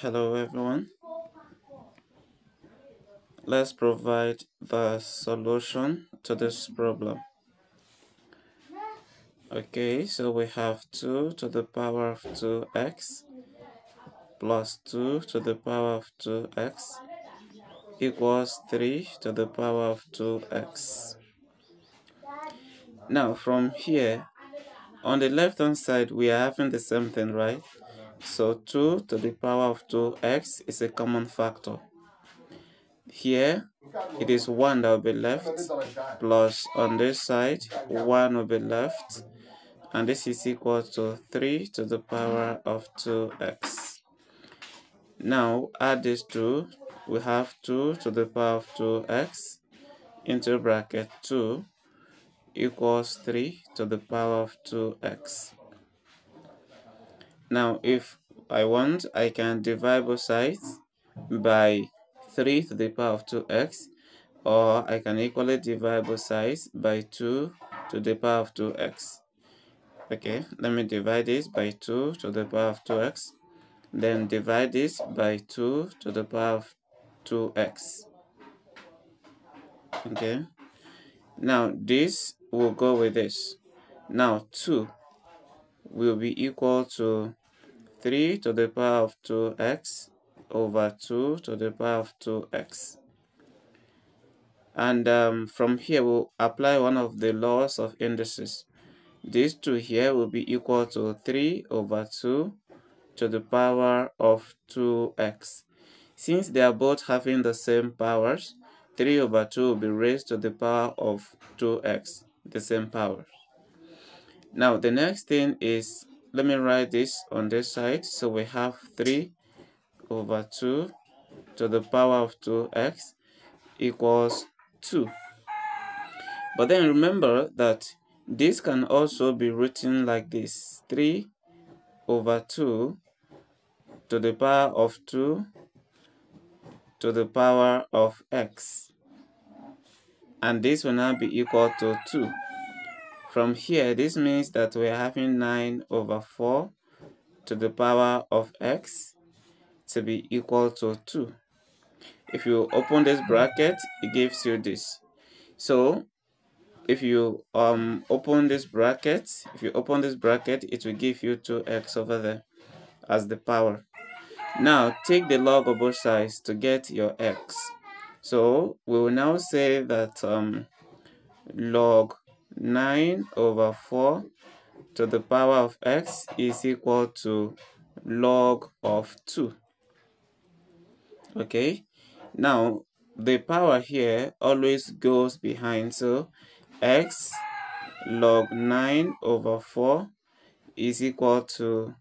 Hello everyone. Let's provide the solution to this problem. Okay, so we have 2 to the power of 2x plus 2 to the power of 2x equals 3 to the power of 2x. Now from here, on the left hand side, we are having the same thing, right? So 2 to the power of 2x is a common factor. Here, it is 1 that will be left, plus on this side, 1 will be left, and this is equal to 3 to the power of 2x. Now, add these two, we have 2 to the power of 2x into bracket 2 equals 3 to the power of 2x. Now, if I want, I can divide both sides by 3 to the power of 2x, or I can equally divide both sides by 2 to the power of 2x. Okay, let me divide this by 2 to the power of 2x, then divide this by 2 to the power of 2x. Okay, now this will go with this. Now 2 will be equal to 3 to the power of 2x over 2 to the power of 2x. And um, from here, we'll apply one of the laws of indices. These two here will be equal to 3 over 2 to the power of 2x. Since they are both having the same powers, 3 over 2 will be raised to the power of 2x the same power. Now the next thing is, let me write this on this side. So we have 3 over 2 to the power of 2x equals 2. But then remember that this can also be written like this. 3 over 2 to the power of 2 to the power of x and this will now be equal to 2. From here, this means that we are having 9 over 4 to the power of x to be equal to 2. If you open this bracket, it gives you this. So, if you um open this bracket, if you open this bracket, it will give you 2x over there as the power. Now, take the log of both sides to get your x. So we will now say that um, log 9 over 4 to the power of x is equal to log of 2. Okay, now the power here always goes behind, so x log 9 over 4 is equal to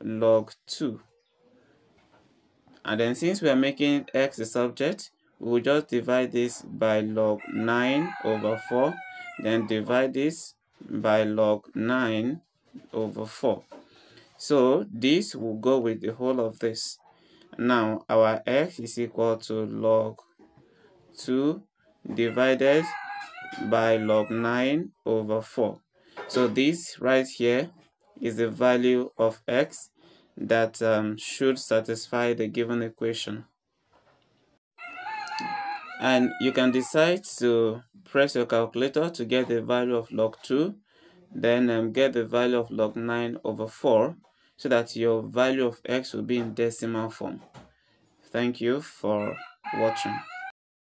log 2. And then since we are making x the subject, we'll just divide this by log 9 over 4 then divide this by log 9 over 4 so this will go with the whole of this. Now our x is equal to log 2 divided by log 9 over 4 so this right here is the value of x that um, should satisfy the given equation. And you can decide to press your calculator to get the value of log 2 then um, get the value of log 9 over 4 so that your value of x will be in decimal form. Thank you for watching